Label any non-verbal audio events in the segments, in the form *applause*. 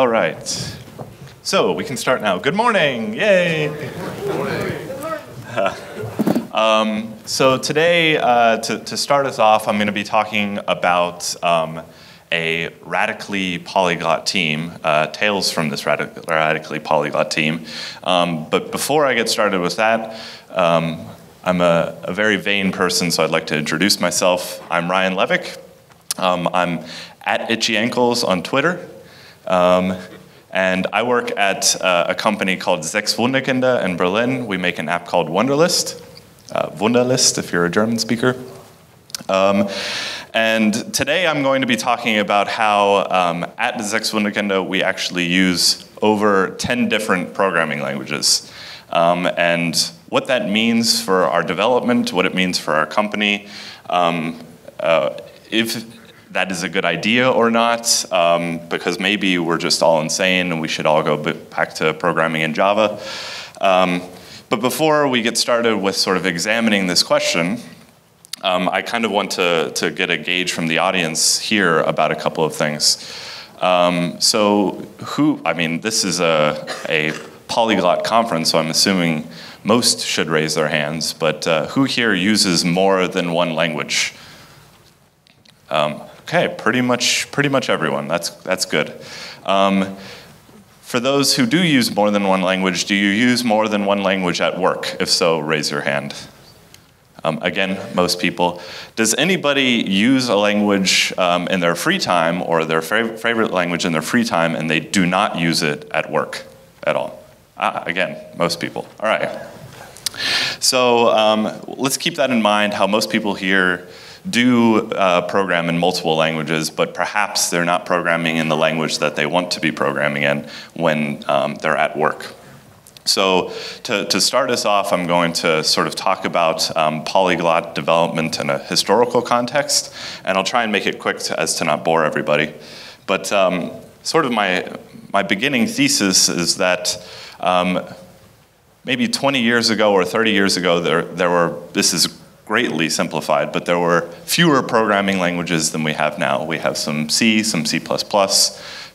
All right. So we can start now. Good morning. Yay. *laughs* um, so today, uh, to, to start us off, I'm going to be talking about um, a radically polyglot team, uh, tales from this radic- radically polyglot team. Um, but before I get started with that, um, I'm a, a, very vain person, so I'd like to introduce myself. I'm Ryan Levick. Um, I'm at Itchy Ankles on Twitter. Um, and I work at uh, a company called Sechs Wunderkinder in Berlin. We make an app called Wunderlist, uh, Wunderlist if you're a German speaker. Um, and today I'm going to be talking about how um, at Sechs Wunderkinder we actually use over 10 different programming languages. Um, and what that means for our development, what it means for our company, um, uh, if that is a good idea or not, um, because maybe we're just all insane and we should all go back to programming in Java. Um, but before we get started with sort of examining this question, um, I kind of want to, to get a gauge from the audience here about a couple of things. Um, so, who, I mean, this is a, a polyglot conference, so I'm assuming most should raise their hands, but uh, who here uses more than one language? Um, Okay, pretty much, pretty much everyone. That's, that's good. Um, for those who do use more than one language, do you use more than one language at work? If so, raise your hand. Um, again, most people. Does anybody use a language um, in their free time or their fav- favorite language in their free time and they do not use it at work at all? Ah, again, most people. All right. So um, let's keep that in mind how most people here do uh, program in multiple languages, but perhaps they're not programming in the language that they want to be programming in when um, they're at work. So, to, to start us off, I'm going to sort of talk about um, polyglot development in a historical context, and I'll try and make it quick to, as to not bore everybody. But, um, sort of my, my beginning thesis is that um, maybe 20 years ago or 30 years ago, there, there were, this is greatly simplified, but there were fewer programming languages than we have now. We have some C, some C++,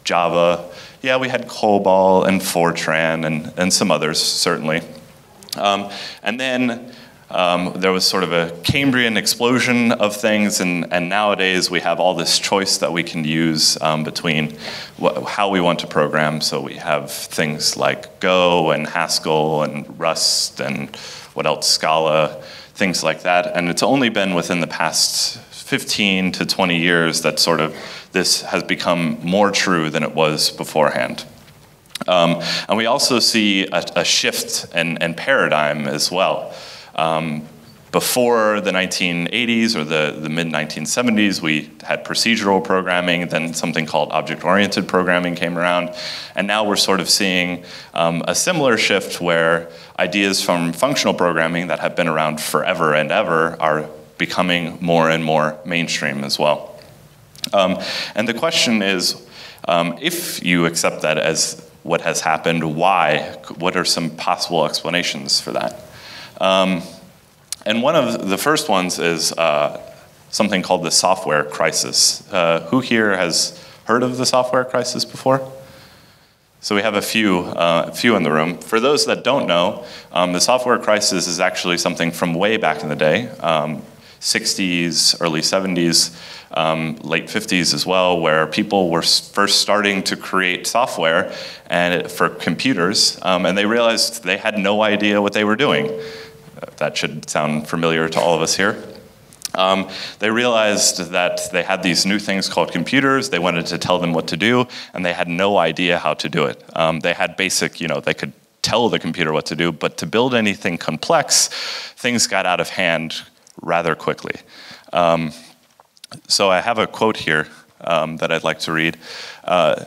Java. Yeah, we had COBOL and Fortran and, and some others, certainly. Um, and then um, there was sort of a Cambrian explosion of things, and, and nowadays we have all this choice that we can use um, between how we want to program. So we have things like Go and Haskell and Rust and what else, Scala things like that. And it's only been within the past 15 to 20 years that sort of this has become more true than it was beforehand. Um, and we also see a, a shift and, paradigm as well. Um, before the 1980s or the, the mid 1970s, we had procedural programming, then something called object oriented programming came around. And now we're sort of seeing um, a similar shift where ideas from functional programming that have been around forever and ever are becoming more and more mainstream as well. Um, and the question is um, if you accept that as what has happened, why? What are some possible explanations for that? Um, and one of the first ones is uh, something called the software crisis. Uh, who here has heard of the software crisis before? So we have a few, uh, few in the room. For those that don't know, um, the software crisis is actually something from way back in the day, um, 60s, early 70s, um, late 50s as well, where people were first starting to create software and it, for computers, um, and they realized they had no idea what they were doing that should sound familiar to all of us here. Um, they realized that they had these new things called computers. They wanted to tell them what to do, and they had no idea how to do it. Um, they had basic, you know, they could tell the computer what to do, but to build anything complex, things got out of hand rather quickly. Um, so I have a quote here um, that I'd like to read. Uh,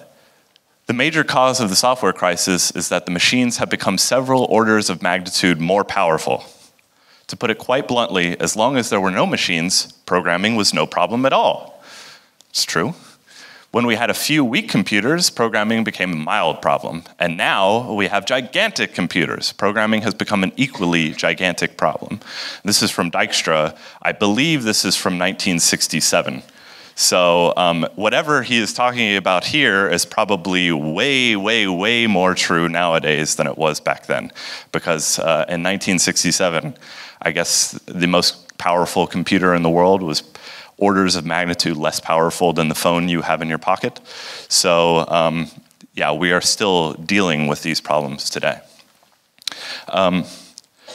the major cause of the software crisis is that the machines have become several orders of magnitude more powerful. To put it quite bluntly, as long as there were no machines, programming was no problem at all. It's true. When we had a few weak computers, programming became a mild problem. And now we have gigantic computers. Programming has become an equally gigantic problem. This is from Dijkstra. I believe this is from 1967. So um, whatever he is talking about here is probably way, way, way more true nowadays than it was back then. Because uh, in 1967, I guess the most powerful computer in the world was orders of magnitude less powerful than the phone you have in your pocket. So um, yeah, we are still dealing with these problems today. Um,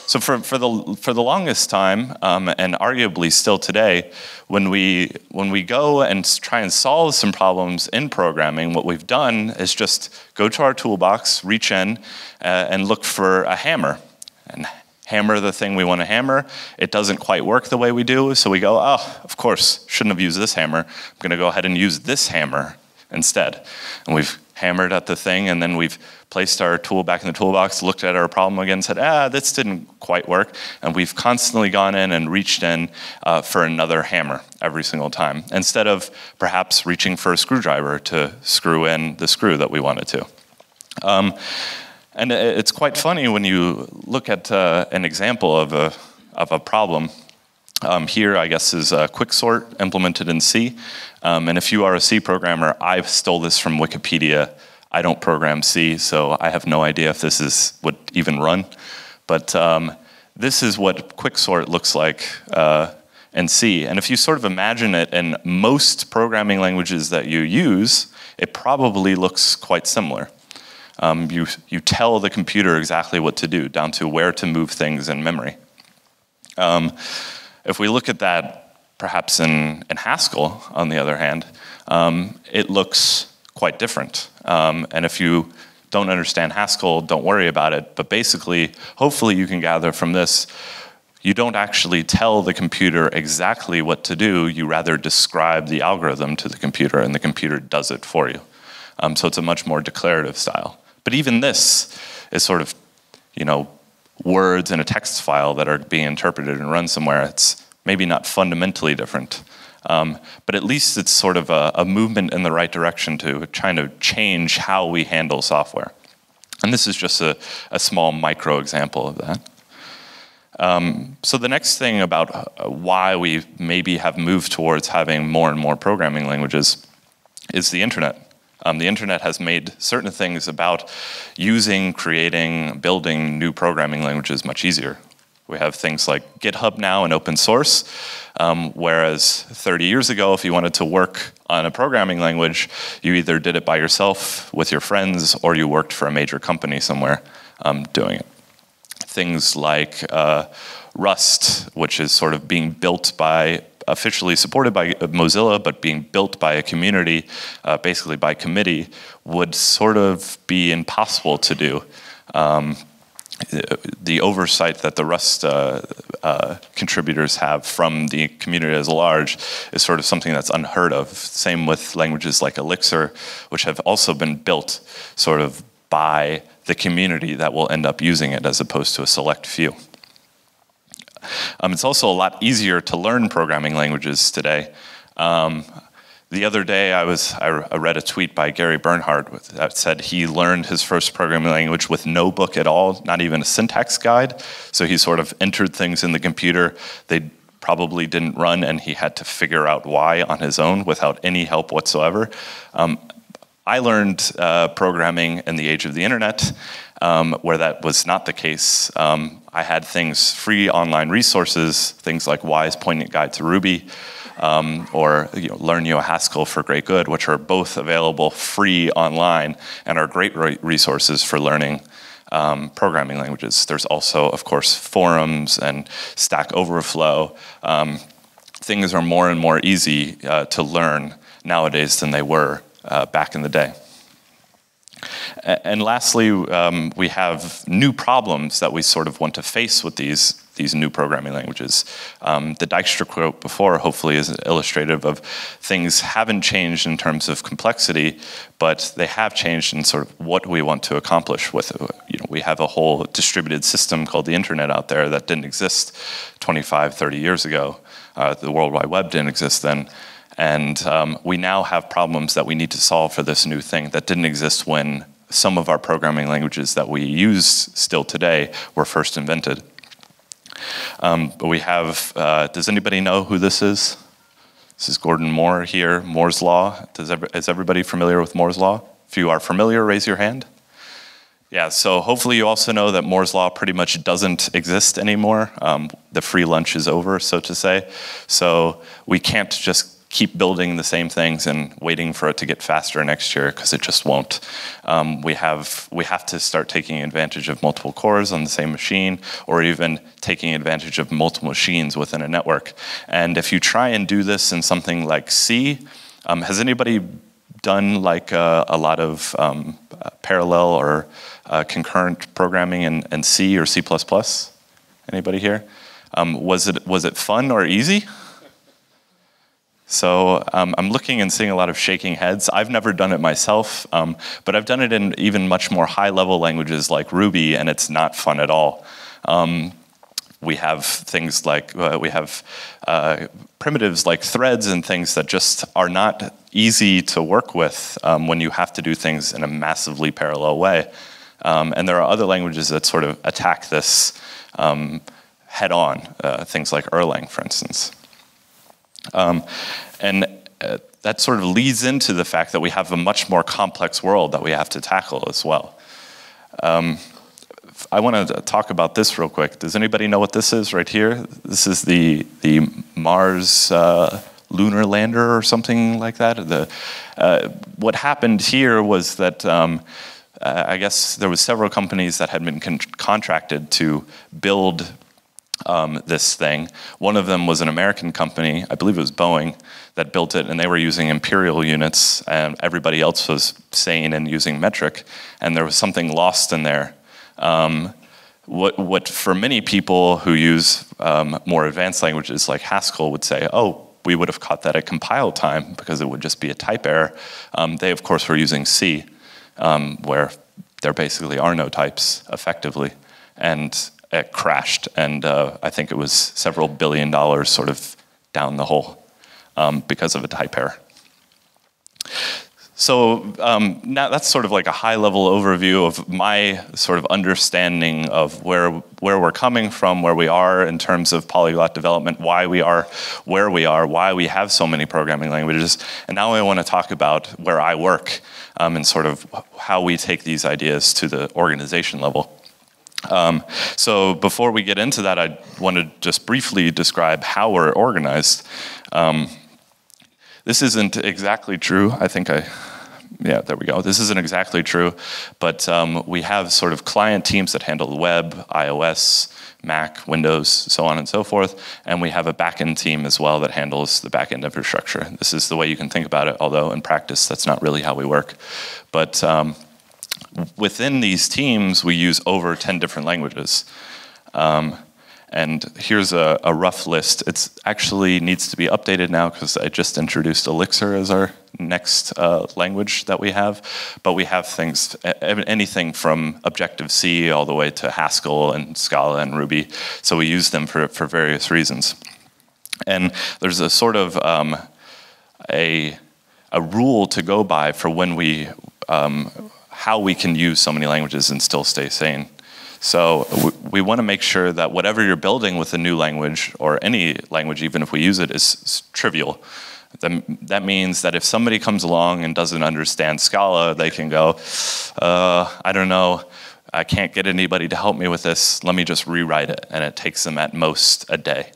so for, for, the, for the longest time, um, and arguably still today, when we, when we go and try and solve some problems in programming, what we've done is just go to our toolbox, reach in, uh, and look for a hammer. And hammer the thing we want to hammer. It doesn't quite work the way we do, so we go, oh, of course, shouldn't have used this hammer. I'm going to go ahead and use this hammer instead. And we've hammered at the thing, and then we've placed our tool back in the toolbox, looked at our problem again, said, ah, this didn't quite work. And we've constantly gone in and reached in uh, for another hammer every single time, instead of perhaps reaching for a screwdriver to screw in the screw that we wanted to. Um, and it's quite funny when you look at uh, an example of a, of a problem. Um, here, I guess, is uh, Quicksort implemented in C. Um, and if you are a C programmer, I stole this from Wikipedia. I don't program C, so I have no idea if this is would even run. But um, this is what Quicksort looks like uh, in C. And if you sort of imagine it in most programming languages that you use, it probably looks quite similar. Um, you, you tell the computer exactly what to do, down to where to move things in memory. Um, if we look at that perhaps in, in Haskell, on the other hand, um, it looks quite different. Um, and if you don't understand Haskell, don't worry about it. But basically, hopefully you can gather from this, you don't actually tell the computer exactly what to do, you rather describe the algorithm to the computer and the computer does it for you. Um, so it's a much more declarative style. But even this is sort of, you know, words in a text file that are being interpreted and run somewhere. It's maybe not fundamentally different. Um, but at least it's sort of a, a, movement in the right direction to trying to change how we handle software. And this is just a, a small micro example of that. Um, so the next thing about uh, why we maybe have moved towards having more and more programming languages is the internet. Um, the internet has made certain things about using, creating, building new programming languages much easier. We have things like GitHub now and open source, um, whereas 30 years ago, if you wanted to work on a programming language, you either did it by yourself with your friends or you worked for a major company somewhere um, doing it. Things like uh, Rust, which is sort of being built by officially supported by Mozilla, but being built by a community, uh, basically by committee, would sort of be impossible to do. Um, the oversight that the Rust uh, uh, contributors have from the community as large is sort of something that's unheard of. Same with languages like Elixir, which have also been built sort of by the community that will end up using it as opposed to a select few. Um, it's also a lot easier to learn programming languages today. Um, the other day, I was I read a tweet by Gary Bernhardt that said he learned his first programming language with no book at all, not even a syntax guide. So he sort of entered things in the computer. They probably didn't run, and he had to figure out why on his own without any help whatsoever. Um, I learned uh, programming in the age of the internet, um, where that was not the case. Um, I had things, free online resources, things like Why's Poignant Guide to Ruby, um, or you know, Learn Haskell for Great Good, which are both available free online and are great resources for learning um, programming languages. There's also, of course, forums and Stack Overflow. Um, things are more and more easy uh, to learn nowadays than they were uh, back in the day. And lastly, um, we have new problems that we sort of want to face with these, these new programming languages. Um, the Dijkstra quote before hopefully is illustrative of things haven't changed in terms of complexity, but they have changed in sort of what we want to accomplish with it. You know, we have a whole distributed system called the internet out there that didn't exist 25, 30 years ago. Uh, the World Wide Web didn't exist then. And um, we now have problems that we need to solve for this new thing that didn't exist when some of our programming languages that we use still today were first invented. Um, but we have, uh, does anybody know who this is? This is Gordon Moore here, Moore's Law. Does, is everybody familiar with Moore's Law? If you are familiar, raise your hand. Yeah, so hopefully you also know that Moore's Law pretty much doesn't exist anymore. Um, the free lunch is over, so to say. So we can't just keep building the same things and waiting for it to get faster next year because it just won't. Um, we have we have to start taking advantage of multiple cores on the same machine, or even taking advantage of multiple machines within a network. And if you try and do this in something like C, um, has anybody done like uh, a lot of um, uh, parallel or uh, concurrent programming in, in, C or C++? Anybody here? Um, was it was it fun or easy? So um, I'm looking and seeing a lot of shaking heads. I've never done it myself, um, but I've done it in even much more high level languages like Ruby, and it's not fun at all. Um, we have things like, uh, we have uh, primitives like threads and things that just are not easy to work with um, when you have to do things in a massively parallel way. Um, and there are other languages that sort of attack this um, head on, uh, things like Erlang, for instance. Um, and uh, that sort of leads into the fact that we have a much more complex world that we have to tackle as well. Um, I want to talk about this real quick. Does anybody know what this is right here? This is the, the Mars uh, lunar lander or something like that. The, uh, what happened here was that um, uh, I guess there was several companies that had been con contracted to build um, this thing. One of them was an American company, I believe it was Boeing, that built it, and they were using imperial units, and everybody else was sane and using metric, and there was something lost in there. Um, what, what for many people who use um, more advanced languages like Haskell would say, oh, we would have caught that at compile time because it would just be a type error. Um, they, of course, were using C, um, where there basically are no types effectively. And it crashed, and uh, I think it was several billion dollars sort of down the hole um, because of a type error. So um, now that's sort of like a high-level overview of my sort of understanding of where where we're coming from, where we are in terms of polyglot development, why we are where we are, why we have so many programming languages, and now I want to talk about where I work um, and sort of how we take these ideas to the organization level. Um, so before we get into that, I want to just briefly describe how we're organized. Um, this isn't exactly true. I think I, yeah, there we go. This isn't exactly true, but um, we have sort of client teams that handle the web, iOS, Mac, Windows, so on and so forth, and we have a backend team as well that handles the backend infrastructure. This is the way you can think about it, although in practice that's not really how we work. But um, within these teams, we use over 10 different languages. Um, and here's a, a, rough list. It actually needs to be updated now because I just introduced Elixir as our next uh, language that we have. But we have things, anything from Objective-C all the way to Haskell and Scala and Ruby. So we use them for, for various reasons. And there's a sort of um, a, a rule to go by for when we um, how we can use so many languages and still stay sane. So we, we want to make sure that whatever you're building with a new language, or any language, even if we use it, is, is trivial. That, that means that if somebody comes along and doesn't understand Scala, they can go, uh, I don't know, I can't get anybody to help me with this, let me just rewrite it. And it takes them at most a day.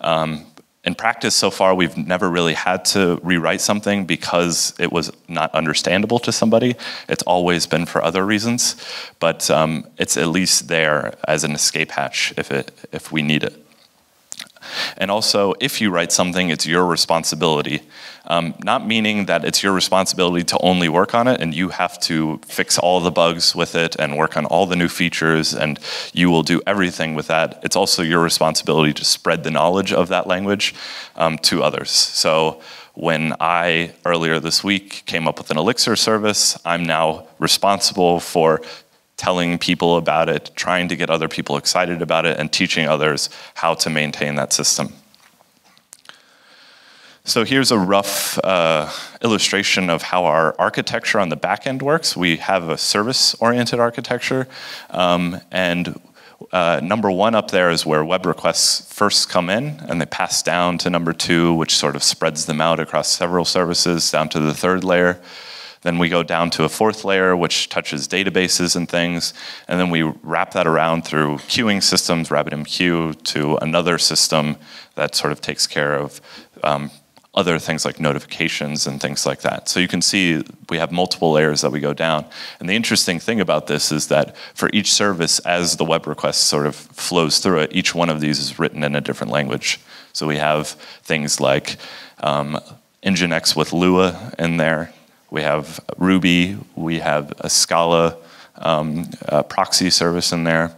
Um, in practice so far, we've never really had to rewrite something because it was not understandable to somebody. It's always been for other reasons, but um, it's at least there as an escape hatch if, it, if we need it. And also, if you write something, it's your responsibility. Um, not meaning that it's your responsibility to only work on it and you have to fix all the bugs with it and work on all the new features and you will do everything with that. It's also your responsibility to spread the knowledge of that language um, to others. So when I, earlier this week, came up with an Elixir service, I'm now responsible for telling people about it, trying to get other people excited about it, and teaching others how to maintain that system. So here's a rough uh, illustration of how our architecture on the back end works. We have a service-oriented architecture, um, and uh, number one up there is where web requests first come in and they pass down to number two, which sort of spreads them out across several services down to the third layer. Then we go down to a fourth layer, which touches databases and things. And then we wrap that around through queuing systems, RabbitMQ, to another system that sort of takes care of um, other things like notifications and things like that. So you can see we have multiple layers that we go down. And the interesting thing about this is that for each service, as the web request sort of flows through it, each one of these is written in a different language. So we have things like um, Nginx with Lua in there. We have Ruby. We have a Scala um, a proxy service in there.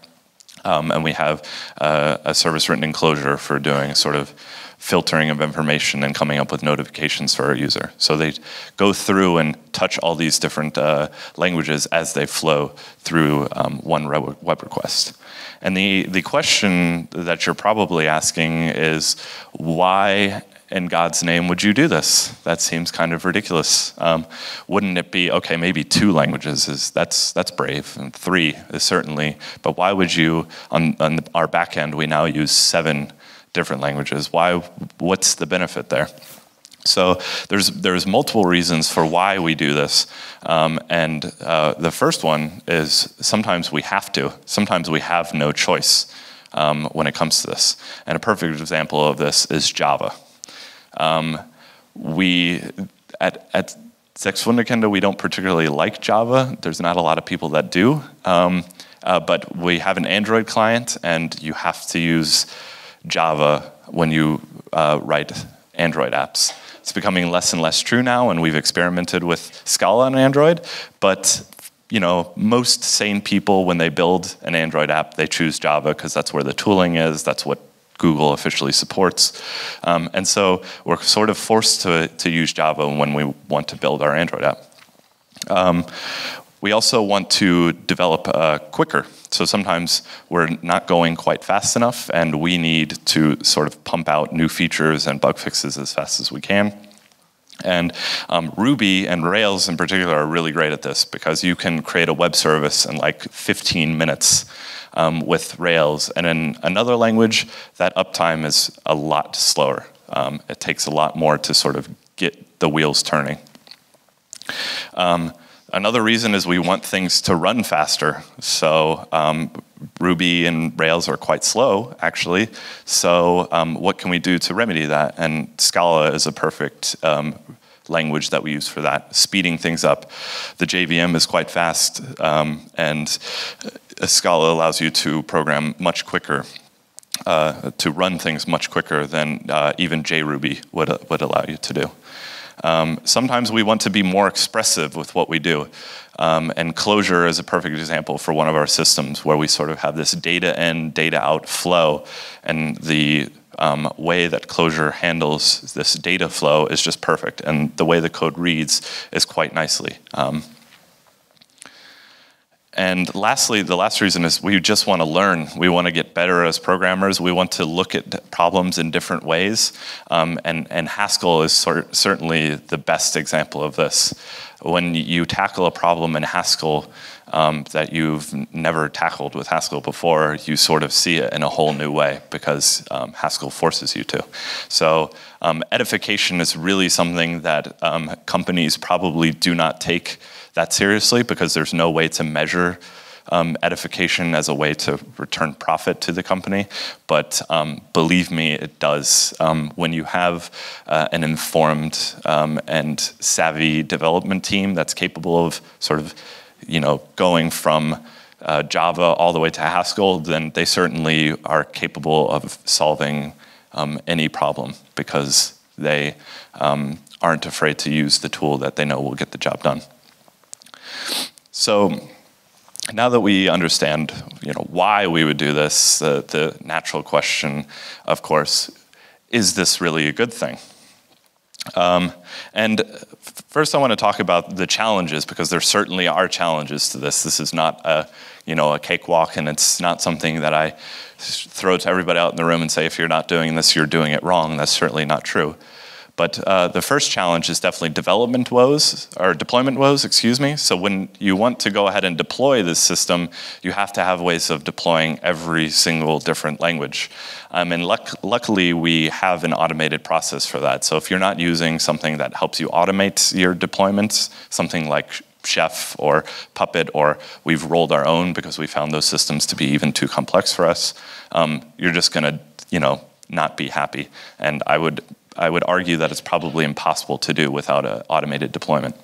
Um, and we have uh, a service written in Clojure for doing sort of filtering of information and coming up with notifications for our user. So they go through and touch all these different uh, languages as they flow through um, one web request. And the, the question that you're probably asking is why in God's name would you do this? That seems kind of ridiculous. Um, wouldn't it be okay? Maybe two languages is that's that's brave, and three is certainly. But why would you on, on our back end? We now use seven different languages. Why? What's the benefit there? So there's there's multiple reasons for why we do this, um, and uh, the first one is sometimes we have to. Sometimes we have no choice um, when it comes to this. And a perfect example of this is Java. Um, we at at Sechs Wunderkinder, we don't particularly like Java. There's not a lot of people that do, um, uh, but we have an Android client, and you have to use Java when you uh, write Android apps. It's becoming less and less true now, and we've experimented with Scala on Android, but you know, most sane people, when they build an Android app, they choose Java because that's where the tooling is, that's what Google officially supports. Um, and so we're sort of forced to, to use Java when we want to build our Android app. Um, we also want to develop uh, quicker. So sometimes we're not going quite fast enough, and we need to sort of pump out new features and bug fixes as fast as we can. And um, Ruby and Rails in particular are really great at this because you can create a web service in like 15 minutes um, with Rails. And in another language, that uptime is a lot slower. Um, it takes a lot more to sort of get the wheels turning. Um, Another reason is we want things to run faster. So um, Ruby and Rails are quite slow, actually. So um, what can we do to remedy that? And Scala is a perfect um, language that we use for that, speeding things up. The JVM is quite fast, um, and uh, Scala allows you to program much quicker. Uh, to run things much quicker than uh, even JRuby would, would allow you to do. Um, sometimes we want to be more expressive with what we do. Um, and Clojure is a perfect example for one of our systems where we sort of have this data in, data out flow. And the um, way that Clojure handles this data flow is just perfect. And the way the code reads is quite nicely. Um, and lastly, the last reason is we just want to learn. We want to get better as programmers. We want to look at problems in different ways. Um, and, and Haskell is certainly the best example of this. When you tackle a problem in Haskell um, that you've never tackled with Haskell before, you sort of see it in a whole new way because um, Haskell forces you to. So um, edification is really something that um, companies probably do not take that seriously because there's no way to measure um, edification as a way to return profit to the company. But um, believe me, it does. Um, when you have uh, an informed um, and savvy development team that's capable of sort of, you know, going from uh, Java all the way to Haskell, then they certainly are capable of solving um, any problem because they um, aren't afraid to use the tool that they know will get the job done. So now that we understand you know, why we would do this, the, the natural question, of course, is this really a good thing? Um, and first, I want to talk about the challenges because there certainly are challenges to this. This is not a, you know, a cakewalk, and it's not something that I throw to everybody out in the room and say, if you're not doing this, you're doing it wrong. That's certainly not true. But uh, the first challenge is definitely development woes, or deployment woes, excuse me. So when you want to go ahead and deploy this system, you have to have ways of deploying every single different language. Um, and luck luckily, we have an automated process for that. So if you're not using something that helps you automate your deployments, something like Chef or Puppet, or we've rolled our own because we found those systems to be even too complex for us, um, you're just going to, you know, not be happy. And I would, I would argue that it's probably impossible to do without an automated deployment.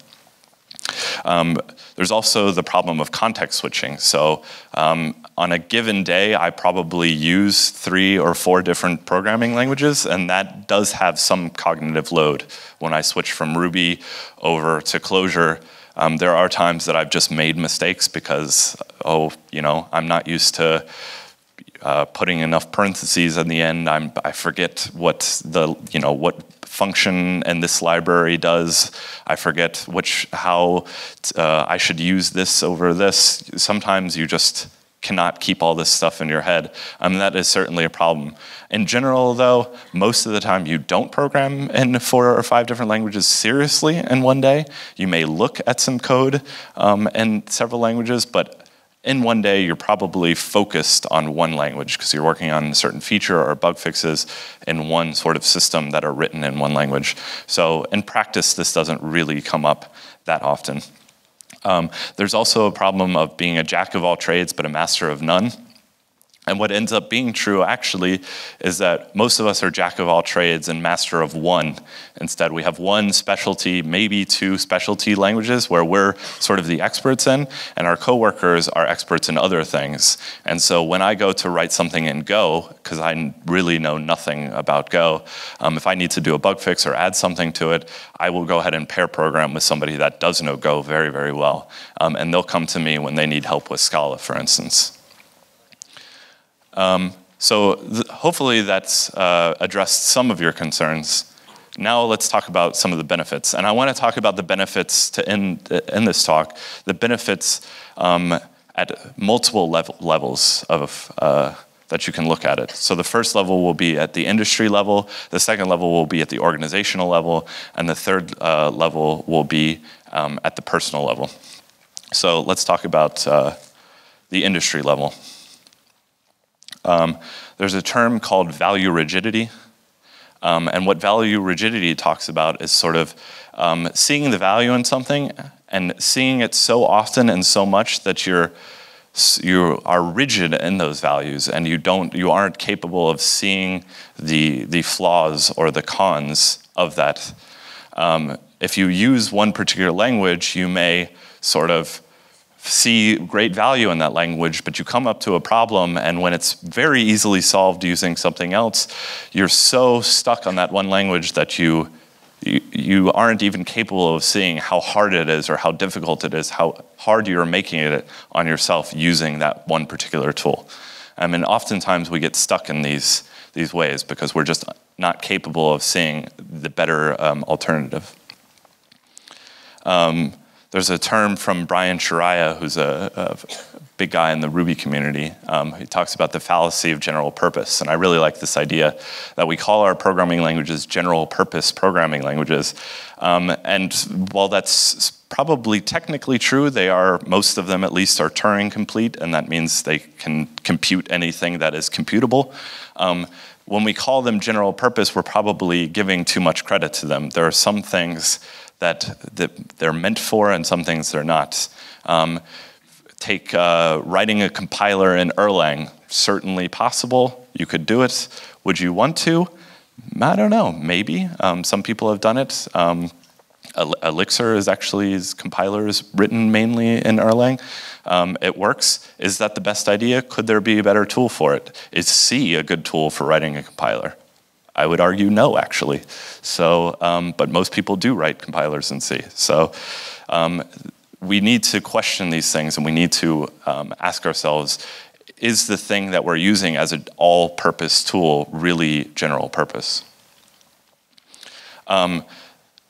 Um, there's also the problem of context switching. So um, on a given day, I probably use three or four different programming languages, and that does have some cognitive load. When I switch from Ruby over to Clojure, um, there are times that I've just made mistakes because, oh, you know, I'm not used to uh, putting enough parentheses in the end. I'm, I forget what the, you know, what function in this library does. I forget which, how uh, I should use this over this. Sometimes you just cannot keep all this stuff in your head. Um, that is certainly a problem. In general, though, most of the time you don't program in four or five different languages seriously in one day. You may look at some code um, in several languages, but in one day, you're probably focused on one language because you're working on a certain feature or bug fixes in one sort of system that are written in one language. So in practice, this doesn't really come up that often. Um, there's also a problem of being a jack of all trades but a master of none. And what ends up being true actually is that most of us are jack of all trades and master of one. Instead, we have one specialty, maybe two specialty languages where we're sort of the experts in, and our coworkers are experts in other things. And so when I go to write something in Go, because I really know nothing about Go, um, if I need to do a bug fix or add something to it, I will go ahead and pair program with somebody that does know Go very, very well. Um, and they'll come to me when they need help with Scala, for instance. Um, so hopefully that's uh, addressed some of your concerns. Now let's talk about some of the benefits. And I want to talk about the benefits to end in this talk, the benefits um, at multiple level, levels of uh, that you can look at it. So the first level will be at the industry level, the second level will be at the organizational level, and the third uh, level will be um, at the personal level. So let's talk about uh, the industry level. Um, there's a term called value rigidity. Um, and what value rigidity talks about is sort of um, seeing the value in something and seeing it so often and so much that you're you are rigid in those values and you don't you aren't capable of seeing the the flaws or the cons of that. Um, if you use one particular language, you may sort of see great value in that language, but you come up to a problem, and when it's very easily solved using something else, you're so stuck on that one language that you, you, you aren't even capable of seeing how hard it is or how difficult it is, how hard you're making it on yourself using that one particular tool. I mean, oftentimes we get stuck in these, these ways because we're just not capable of seeing the better um, alternative. Um, there's a term from Brian Shirai, who's a, a big guy in the Ruby community. Um, he talks about the fallacy of general purpose. And I really like this idea that we call our programming languages general purpose programming languages. Um, and while that's probably technically true, they are, most of them at least, are Turing complete, and that means they can compute anything that is computable. Um, when we call them general purpose, we're probably giving too much credit to them. There are some things that, they're meant for and some things they're not. Um, take uh, writing a compiler in Erlang, certainly possible. You could do it. Would you want to? I don't know, maybe. Um, some people have done it. Um, Elixir is actually, is written mainly in Erlang. Um, it works. Is that the best idea? Could there be a better tool for it? Is C a good tool for writing a compiler? I would argue no, actually. So, um, but most people do write compilers in C. So um, we need to question these things and we need to um, ask ourselves, is the thing that we're using as an all-purpose tool really general purpose? Um,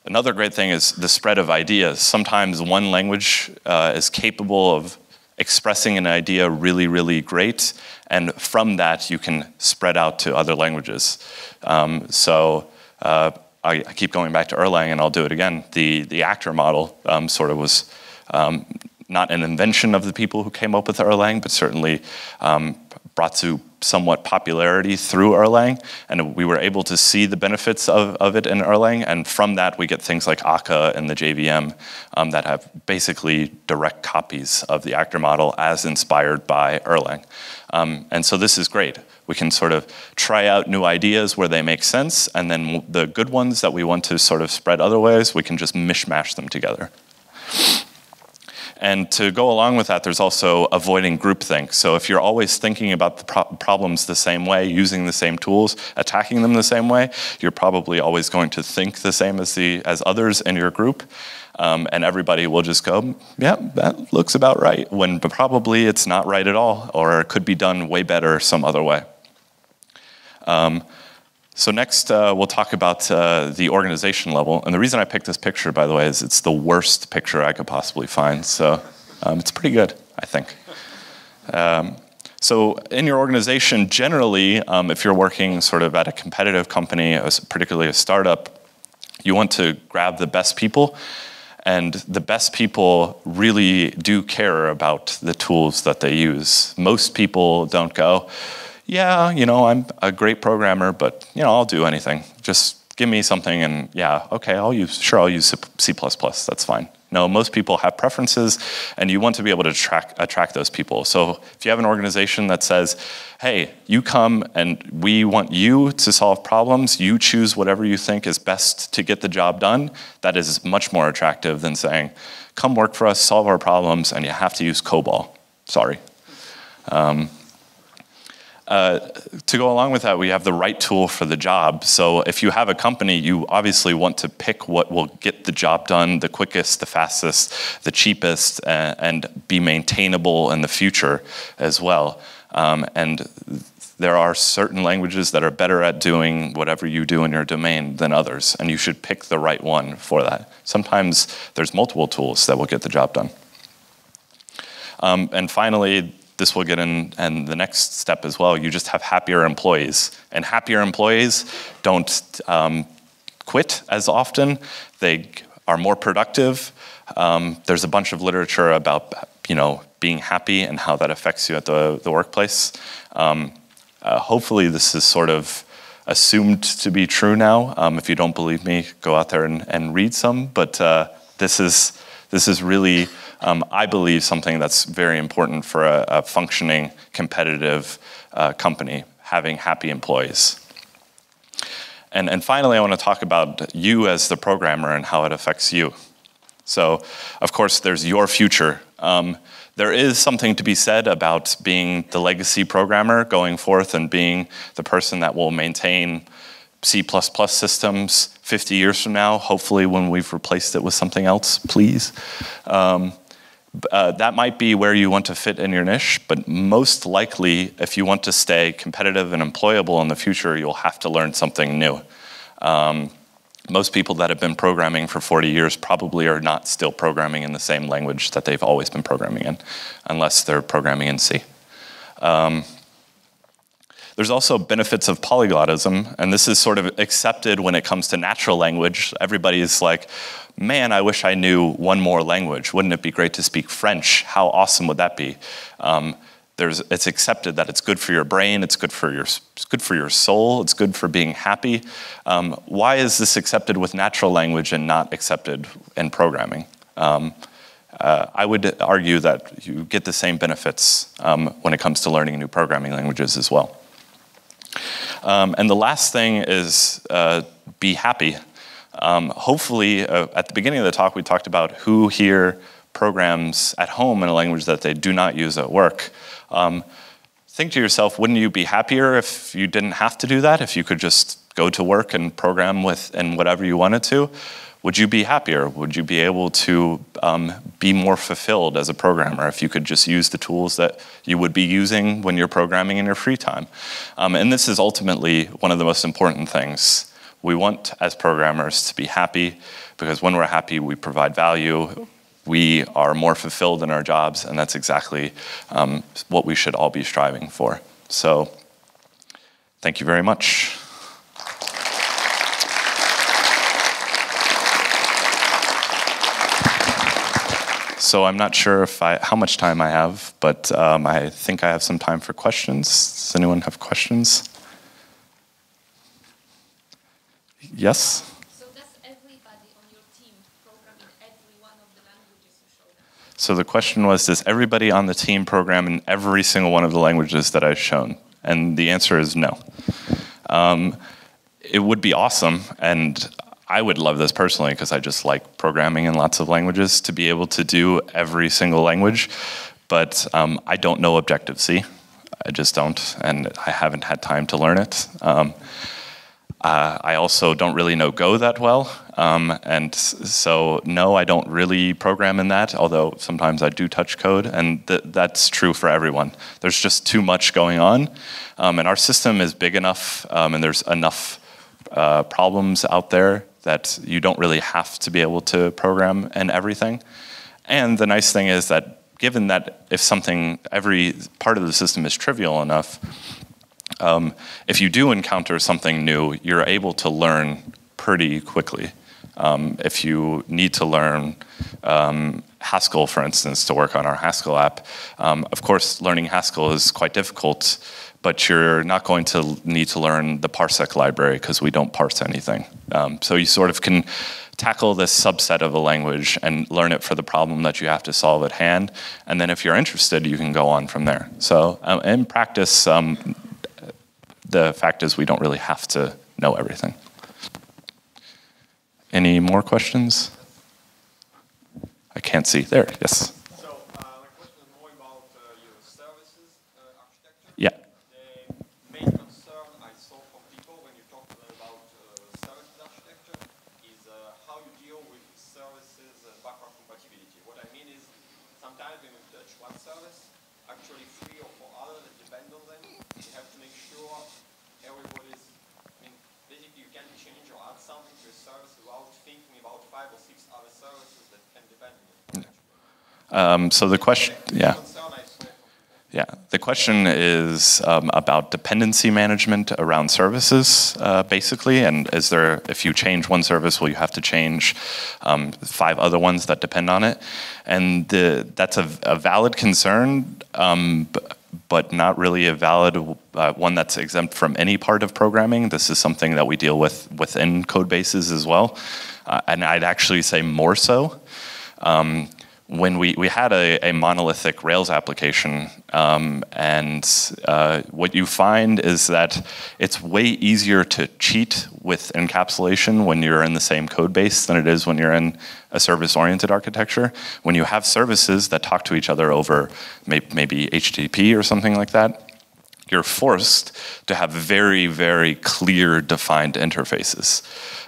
another great thing is the spread of ideas. Sometimes one language uh, is capable of expressing an idea really, really great, and from that you can spread out to other languages. Um, so uh, I, I, keep going back to Erlang and I'll do it again. The, the actor model um, sort of was um, not an invention of the people who came up with Erlang, but certainly um, brought to somewhat popularity through Erlang, and we were able to see the benefits of, of it in Erlang, and from that we get things like Akka and the JVM um, that have basically direct copies of the actor model as inspired by Erlang. Um, and so this is great. We can sort of try out new ideas where they make sense, and then the good ones that we want to sort of spread other ways, we can just mishmash them together. And to go along with that, there's also avoiding groupthink. So if you're always thinking about the pro problems the same way, using the same tools, attacking them the same way, you're probably always going to think the same as, the, as others in your group. Um, and everybody will just go, yeah, that looks about right, when probably it's not right at all, or it could be done way better some other way. Um, so next, uh, we'll talk about uh, the organization level. And the reason I picked this picture, by the way, is it's the worst picture I could possibly find. So um, it's pretty good, I think. Um, so in your organization, generally, um, if you're working sort of at a competitive company, particularly a startup, you want to grab the best people. And the best people really do care about the tools that they use. Most people don't go, yeah, you know, I'm a great programmer, but you know, I'll do anything. Just give me something and yeah, okay, I'll use, sure, I'll use C++, that's fine. No, most people have preferences and you want to be able to track, attract those people. So if you have an organization that says, hey, you come and we want you to solve problems, you choose whatever you think is best to get the job done, that is much more attractive than saying, come work for us, solve our problems, and you have to use COBOL. Sorry. Um, uh, to go along with that, we have the right tool for the job. So if you have a company, you obviously want to pick what will get the job done the quickest, the fastest, the cheapest, uh, and be maintainable in the future as well. Um, and there are certain languages that are better at doing whatever you do in your domain than others, and you should pick the right one for that. Sometimes there's multiple tools that will get the job done. Um, and finally, this will get in and the next step as well. You just have happier employees. And happier employees don't um, quit as often. They are more productive. Um, there's a bunch of literature about you know being happy and how that affects you at the, the workplace. Um, uh, hopefully this is sort of assumed to be true now. Um, if you don't believe me go out there and, and read some. But uh, this is this is really um, I believe, something that's very important for a, a functioning, competitive uh, company, having happy employees. And, and finally, I want to talk about you as the programmer and how it affects you. So, of course, there's your future. Um, there is something to be said about being the legacy programmer going forth and being the person that will maintain C++ systems 50 years from now, hopefully when we've replaced it with something else, please. Um, uh, that might be where you want to fit in your niche, but most likely, if you want to stay competitive and employable in the future, you'll have to learn something new. Um, most people that have been programming for 40 years probably are not still programming in the same language that they've always been programming in, unless they're programming in C. Um, there's also benefits of polyglottism, and this is sort of accepted when it comes to natural language. Everybody's like, man, I wish I knew one more language. Wouldn't it be great to speak French? How awesome would that be? Um, there's, it's accepted that it's good for your brain, it's good for your, it's good for your soul, it's good for being happy. Um, why is this accepted with natural language and not accepted in programming? Um, uh, I would argue that you get the same benefits um, when it comes to learning new programming languages as well. Um, and the last thing is uh, be happy. Um, hopefully, uh, at the beginning of the talk, we talked about who here programs at home in a language that they do not use at work. Um, think to yourself, wouldn't you be happier if you didn't have to do that, if you could just go to work and program with and whatever you wanted to? Would you be happier? Would you be able to um, be more fulfilled as a programmer if you could just use the tools that you would be using when you're programming in your free time? Um, and this is ultimately one of the most important things we want as programmers to be happy because when we're happy, we provide value. We are more fulfilled in our jobs, and that's exactly um, what we should all be striving for. So, thank you very much. So I'm not sure if I, how much time I have, but um, I think I have some time for questions. Does anyone have questions? Yes? So does everybody on your team program in every one of the languages you showed? So the question was, does everybody on the team program in every single one of the languages that I've shown? And the answer is no. Um, it would be awesome, and I would love this personally because I just like programming in lots of languages to be able to do every single language. But um, I don't know Objective C. I just don't, and I haven't had time to learn it. Um, uh, I also don't really know Go that well, um, and so no, I don't really program in that. Although sometimes I do touch code, and th that's true for everyone. There's just too much going on, um, and our system is big enough, um, and there's enough uh, problems out there that you don't really have to be able to program in everything. And the nice thing is that given that if something, every part of the system is trivial enough, um, if you do encounter something new, you're able to learn pretty quickly. Um, if you need to learn um, Haskell, for instance, to work on our Haskell app, um, of course, learning Haskell is quite difficult, but you're not going to need to learn the parsec library because we don't parse anything. Um, so you sort of can tackle this subset of a language and learn it for the problem that you have to solve at hand. And then if you're interested, you can go on from there. So um, in practice, um, the fact is we don't really have to know everything. Any more questions? I can't see. There, yes. So uh, my question is more about uh, your services uh, architecture. Yeah. The main concern I saw from people when you talk about uh, services architecture is uh, how you deal with services uh, backward compatibility. What I mean is sometimes when you touch one service, actually three or four others that depend on them. You have to make sure everybody's, I mean, basically you can't change or add something to a service without thinking about five or six other services that can depend on it. Um, so the question, yeah. Yeah, the question is um, about dependency management around services, uh, basically. And is there, if you change one service, will you have to change um, five other ones that depend on it? And the, that's a, a valid concern, um, but not really a valid uh, one that's exempt from any part of programming. This is something that we deal with within code bases as well. Uh, and I'd actually say more so um, when we, we had a, a monolithic Rails application, um, and uh, what you find is that it's way easier to cheat with encapsulation when you're in the same code base than it is when you're in a service-oriented architecture. When you have services that talk to each other over may, maybe HTTP or something like that, you're forced to have very, very clear defined interfaces.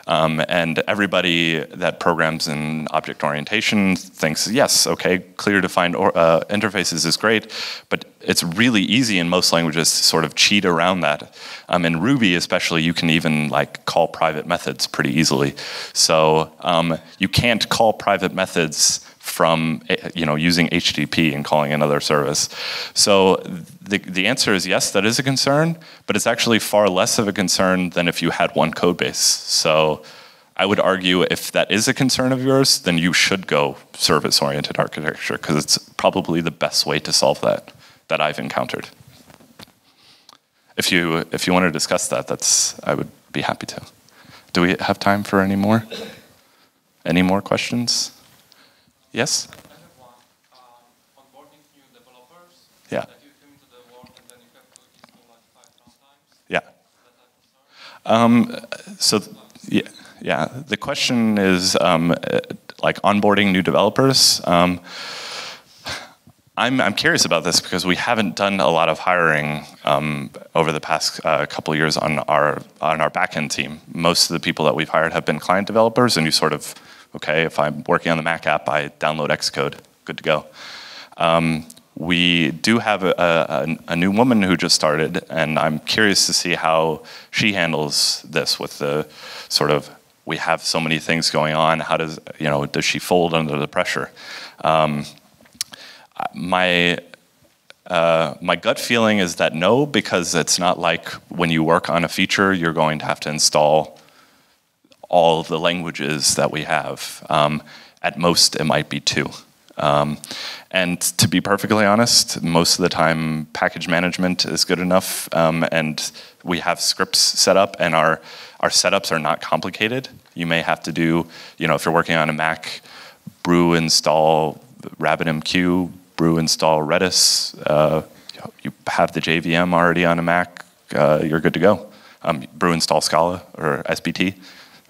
Um, and everybody that programs in object orientation thinks, yes, okay, clear defined or, uh, interfaces is great, but it's really easy in most languages to sort of cheat around that. Um, in Ruby, especially, you can even like call private methods pretty easily. So um, you can't call private methods from eh, you know using HTTP and calling another service. So the the answer is yes, that is a concern, but it's actually far less of a concern than if you had one code base. So I would argue if that is a concern of yours, then you should go service-oriented architecture because it's probably the best way to solve that that I've encountered. If you if you want to discuss that, that's I would be happy to. Do we have time for any more? Any more questions? Yes? I have one. Um, onboarding new developers Yeah. that you come into the work and then you have to install like five runtimes. Yeah. That type of service. Um, so, yeah, yeah. The question is um, like onboarding new developers. Um, I'm, I'm curious about this because we haven't done a lot of hiring um, over the past uh, couple of years on our on our backend team. Most of the people that we've hired have been client developers, and you sort of, okay, if I'm working on the Mac app, I download Xcode, good to go. Um, we do have a, a, a new woman who just started, and I'm curious to see how she handles this with the sort of we have so many things going on. How does you know does she fold under the pressure? Um, my uh, my gut feeling is that no, because it's not like when you work on a feature, you're going to have to install all of the languages that we have. Um, at most, it might be two. Um, and to be perfectly honest, most of the time package management is good enough um, and we have scripts set up and our, our setups are not complicated. You may have to do, you know, if you're working on a Mac, brew install RabbitMQ, brew install Redis, uh, you have the JVM already on a Mac, uh, you're good to go. Um, brew install Scala or SBT,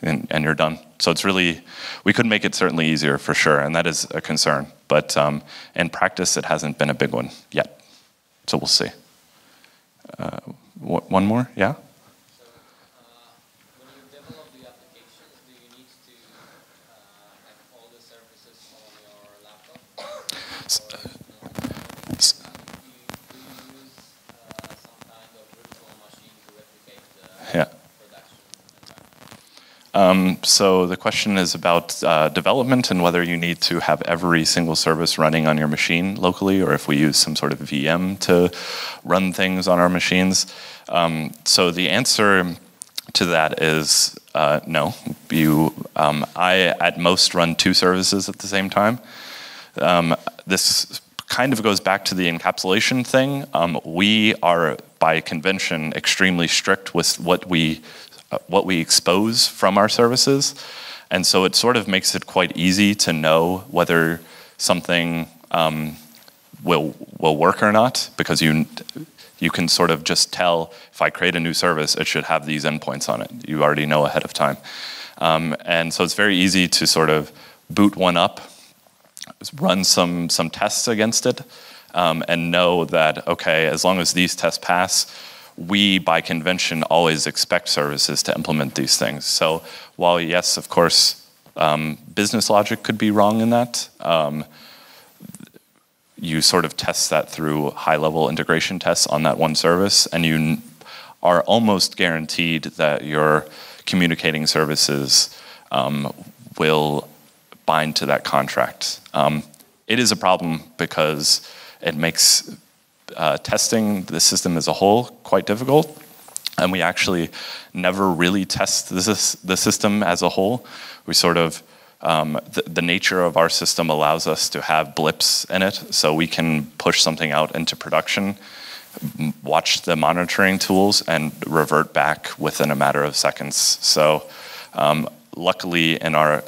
and, and, you're done. So it's really, we could make it certainly easier for sure, and that is a concern. But um, in practice, it hasn't been a big one yet. So we'll see. Uh, one more, yeah? Um, so the question is about uh, development and whether you need to have every single service running on your machine locally or if we use some sort of VM to run things on our machines. Um, so the answer to that is uh, no. You, um, I at most run two services at the same time. Um, this kind of goes back to the encapsulation thing. Um, we are, by convention, extremely strict with what we what we expose from our services. And so it sort of makes it quite easy to know whether something um, will, will work or not, because you, you can sort of just tell if I create a new service, it should have these endpoints on it. You already know ahead of time. Um, and so it's very easy to sort of boot one up, run some, some tests against it, um, and know that, okay, as long as these tests pass, we, by convention, always expect services to implement these things. So while, yes, of course, um, business logic could be wrong in that, um, you sort of test that through high-level integration tests on that one service, and you are almost guaranteed that your communicating services um, will bind to that contract. Um, it is a problem because it makes uh, testing the system as a whole quite difficult. And we actually never really test this, the system as a whole. We sort of, um, the, the, nature of our system allows us to have blips in it, so we can push something out into production, watch the monitoring tools, and revert back within a matter of seconds. So um, luckily in our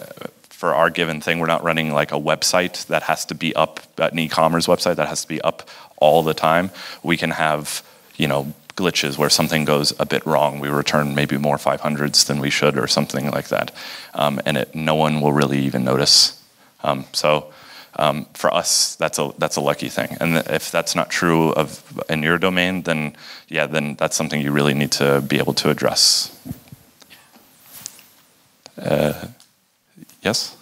for our given thing, we're not running like a website that has to be up, an e-commerce website that has to be up all the time. We can have, you know, glitches where something goes a bit wrong. We return maybe more 500s than we should or something like that. Um, and it, no one will really even notice. Um, so um, for us, that's a, that's a lucky thing. And if that's not true of in your domain, then yeah, then that's something you really need to be able to address. Uh, Yes?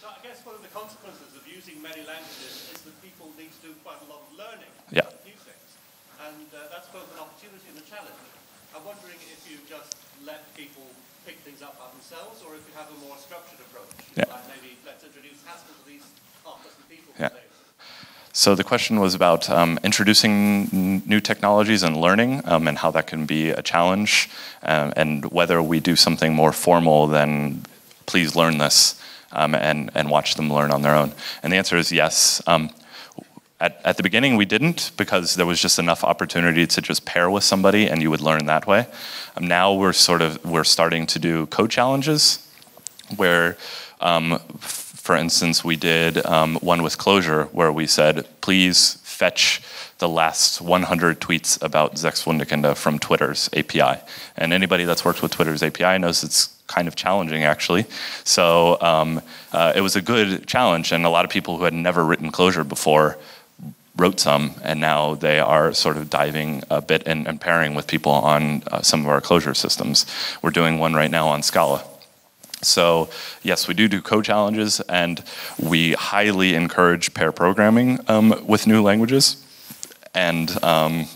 So I guess one of the consequences of using many languages is that people need to do quite a lot of learning. Yeah. New things. And uh, that's both an opportunity and a challenge. I'm wondering if you just let people pick things up by themselves or if you have a more structured approach. Yeah. Like maybe let's introduce Haskell to these half dozen people. Yeah. So the question was about um, introducing new technologies and learning um, and how that can be a challenge um, and whether we do something more formal than please learn this um, and, and watch them learn on their own? And the answer is yes. Um, at, at, the beginning, we didn't because there was just enough opportunity to just pair with somebody and you would learn that way. Um, now we're sort of, we're starting to do code challenges where, um, for instance, we did um, one with Clojure where we said, please fetch the last 100 tweets about Sechs from Twitter's API. And anybody that's worked with Twitter's API knows it's kind of challenging actually. So um, uh, it was a good challenge and a lot of people who had never written Clojure before wrote some and now they are sort of diving a bit and, and pairing with people on uh, some of our Clojure systems. We're doing one right now on Scala. So yes, we do do code challenges and we highly encourage pair programming um, with new languages. And um,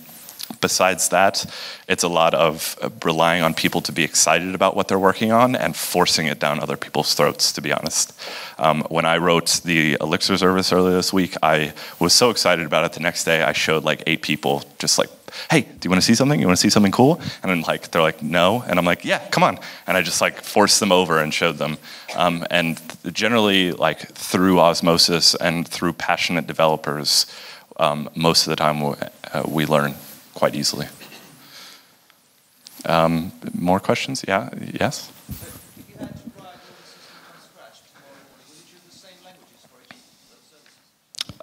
besides that, it's a lot of uh, relying on people to be excited about what they're working on and forcing it down other people's throats, to be honest. Um, when I wrote the Elixir service earlier this week, I was so excited about it. The next day, I showed like eight people, just like, hey, do you want to see something? You want to see something cool? And then like, they're like, no. And I'm like, yeah, come on. And I just like forced them over and showed them. Um, and generally, like through osmosis and through passionate developers, um, most of the time we, uh, we learn quite easily. Um, more questions? Yeah, yes?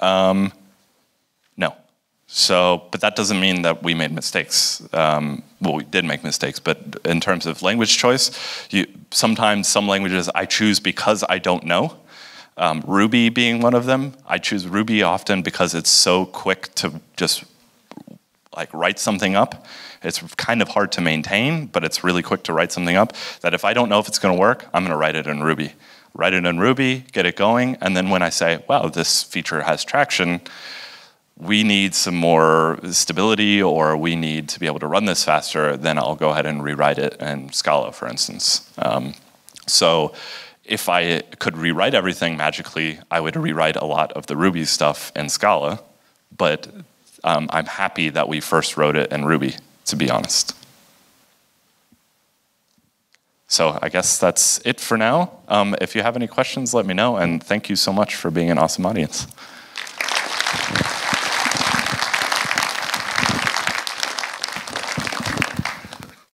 Um. So, but that doesn't mean that we made mistakes. Um, well, we did make mistakes, but in terms of language choice, you, sometimes some languages I choose because I don't know. Um, Ruby being one of them, I choose Ruby often because it's so quick to just like write something up. It's kind of hard to maintain, but it's really quick to write something up. That if I don't know if it's going to work, I'm going to write it in Ruby. Write it in Ruby, get it going, and then when I say, "Wow, this feature has traction," we need some more stability, or we need to be able to run this faster. Then I'll go ahead and rewrite it in Scala, for instance. Um, so if I could rewrite everything magically, I would rewrite a lot of the Ruby stuff in Scala, but um, I'm happy that we first wrote it in Ruby, to be honest. So I guess that's it for now. Um, if you have any questions, let me know, and thank you so much for being an awesome audience.